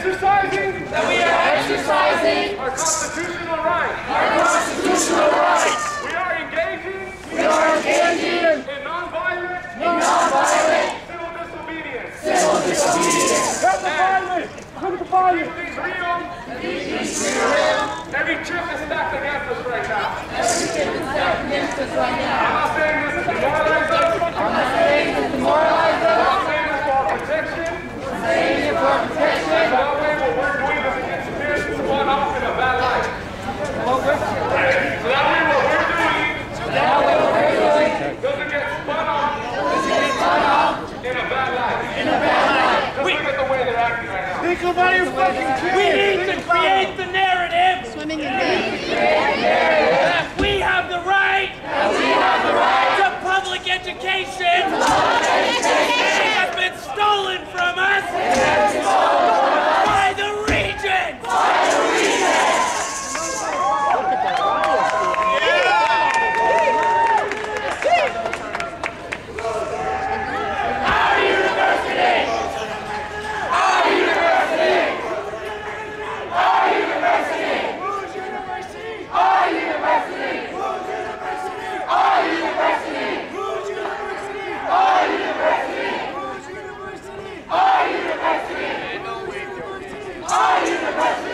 exercising that we are exercising our constitutional rights. our constitutional rights. We are engaging We are engaging in nonviolent in nonviolent civil disobedience. civil disobedience. Stop the violence! Stop the violence! real. Every chip is stacked against us right now. Every chip is stacked against us right now. Think about your fucking kids. We need to create the narrative Swimming in game. that we have the right We have the right to public education. Democrats!